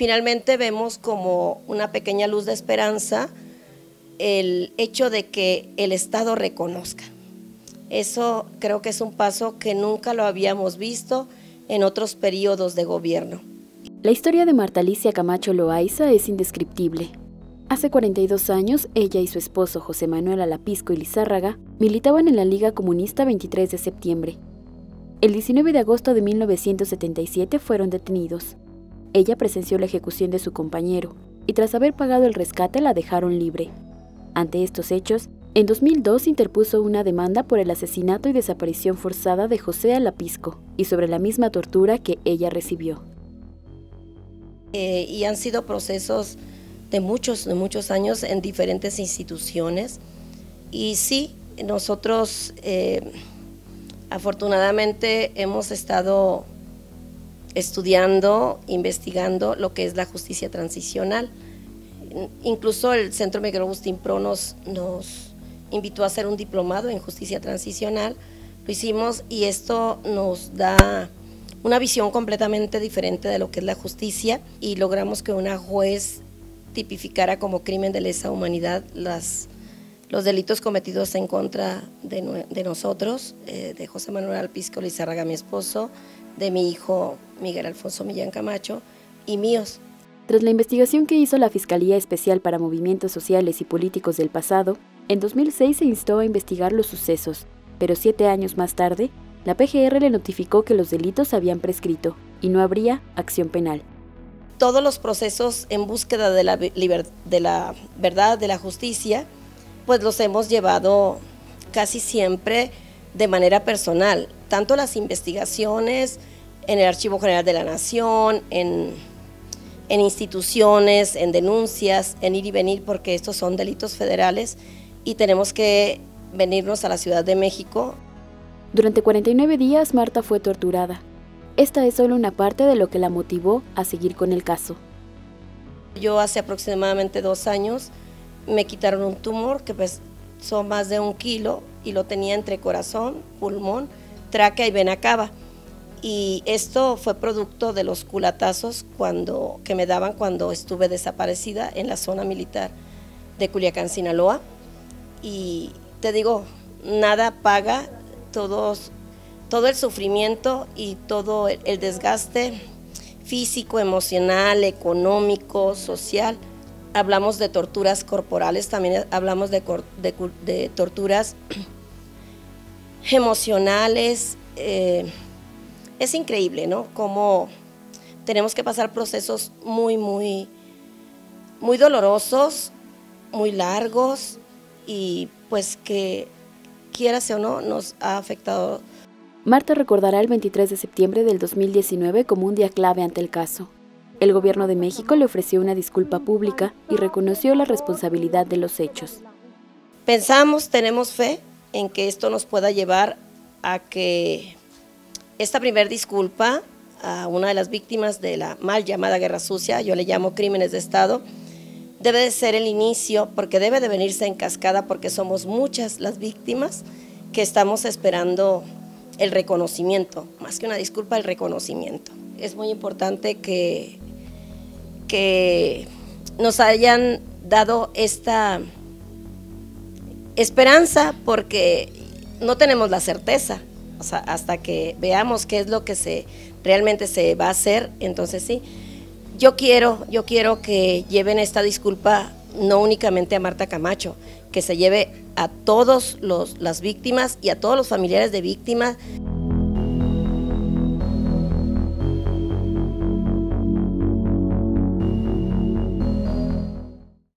finalmente vemos como una pequeña luz de esperanza el hecho de que el Estado reconozca. Eso creo que es un paso que nunca lo habíamos visto en otros periodos de gobierno. La historia de Marta Alicia Camacho Loaiza es indescriptible. Hace 42 años, ella y su esposo José Manuel Alapisco y Lizárraga militaban en la Liga Comunista 23 de septiembre. El 19 de agosto de 1977 fueron detenidos. Ella presenció la ejecución de su compañero y tras haber pagado el rescate la dejaron libre. Ante estos hechos, en 2002 interpuso una demanda por el asesinato y desaparición forzada de José Alapisco y sobre la misma tortura que ella recibió. Eh, y han sido procesos de muchos, de muchos años en diferentes instituciones. Y sí, nosotros eh, afortunadamente hemos estado estudiando, investigando lo que es la justicia transicional. Incluso el Centro Miguel Agustín Pro nos, nos invitó a hacer un diplomado en justicia transicional, lo hicimos y esto nos da una visión completamente diferente de lo que es la justicia y logramos que una juez tipificara como crimen de lesa humanidad las, los delitos cometidos en contra de, nosotros, eh, de José Manuel Alpisco Lizarraga, mi esposo, de mi hijo Miguel Alfonso Millán Camacho y míos. Tras la investigación que hizo la Fiscalía Especial para Movimientos Sociales y Políticos del pasado, en 2006 se instó a investigar los sucesos, pero siete años más tarde, la PGR le notificó que los delitos habían prescrito y no habría acción penal. Todos los procesos en búsqueda de la, de la verdad, de la justicia, pues los hemos llevado casi siempre de manera personal, tanto las investigaciones en el Archivo General de la Nación, en, en instituciones, en denuncias, en ir y venir, porque estos son delitos federales, y tenemos que venirnos a la Ciudad de México. Durante 49 días Marta fue torturada. Esta es solo una parte de lo que la motivó a seguir con el caso. Yo hace aproximadamente dos años me quitaron un tumor que pesó más de un kilo y lo tenía entre corazón, pulmón, tráquea y vena cava. Y esto fue producto de los culatazos cuando, que me daban cuando estuve desaparecida en la zona militar de Culiacán, Sinaloa y te digo, nada paga todos, todo el sufrimiento y todo el, desgaste físico, emocional, económico, social. Hablamos de torturas corporales, también hablamos de, torturas emocionales. Eh, es increíble, ¿no? Cómo tenemos que pasar procesos muy, muy, muy dolorosos, muy largos, y pues que quieras o no nos ha afectado. Marta recordará el 23 de septiembre del 2019 como un día clave ante el caso. El gobierno de México le ofreció una disculpa pública y reconoció la responsabilidad de los hechos. Pensamos, tenemos fe en que esto nos pueda llevar a que esta primer disculpa a una de las víctimas de la mal llamada guerra sucia, yo le llamo crímenes de Estado, debe de ser el inicio, porque debe de venirse en cascada, porque somos muchas las víctimas que estamos esperando el reconocimiento, más que una disculpa, el reconocimiento. Es muy importante que, que nos hayan dado esta esperanza, porque no tenemos la certeza, hasta que veamos qué es lo que se realmente se va a hacer, entonces sí yo quiero, yo quiero que lleven esta disculpa no únicamente a Marta Camacho, que se lleve a todas las víctimas y a todos los familiares de víctimas.